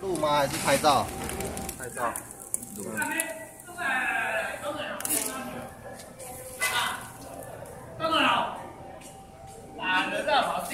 录吗？还是拍照？拍照。啊ทรายเจาะท